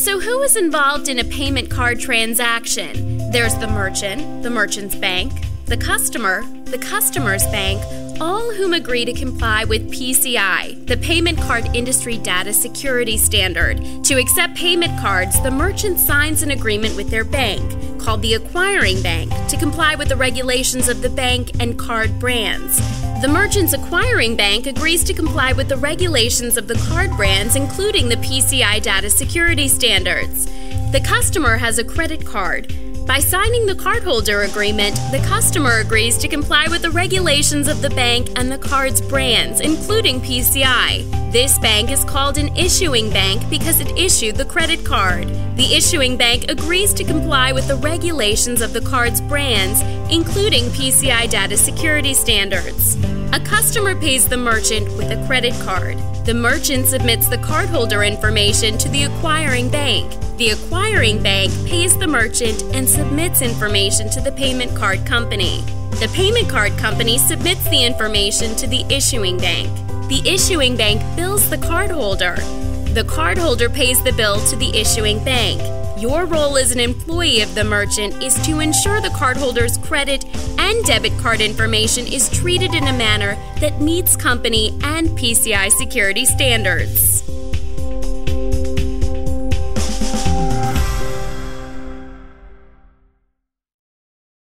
So, who is involved in a payment card transaction? There's the merchant, the merchant's bank, the customer, the customer's bank, all whom agree to comply with PCI, the Payment Card Industry Data Security Standard. To accept payment cards, the merchant signs an agreement with their bank, called the acquiring bank, to comply with the regulations of the bank and card brands. The merchant's acquiring bank agrees to comply with the regulations of the card brands, including the PCI data security standards. The customer has a credit card. By signing the cardholder agreement, the customer agrees to comply with the regulations of the bank and the card's brands, including PCI. This bank is called an issuing bank because it issued the credit card. The issuing bank agrees to comply with the regulations of the card's brands, including PCI data security standards. A customer pays the merchant with a credit card. The merchant submits the cardholder information to the acquiring bank. The acquiring bank pays the merchant and submits information to the payment card company. The payment card company submits the information to the issuing bank. The issuing bank bills the cardholder. The cardholder pays the bill to the issuing bank. Your role as an employee of the merchant is to ensure the cardholder's credit and debit card information is treated in a manner that meets company and PCI security standards.